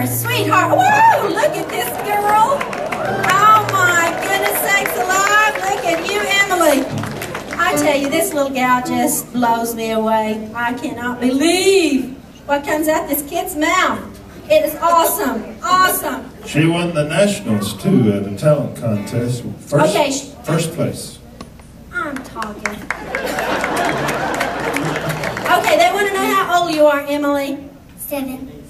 here, sweetheart. Whoa, look at this girl. Oh my goodness sakes alive. Look at you, Emily. I tell you, this little gal just blows me away. I cannot believe what comes out this kid's mouth. It is awesome. Awesome. She won the nationals too at a talent contest. First, Okay. first place. I'm talking. Okay, they want to know how old you are, Emily. Seven.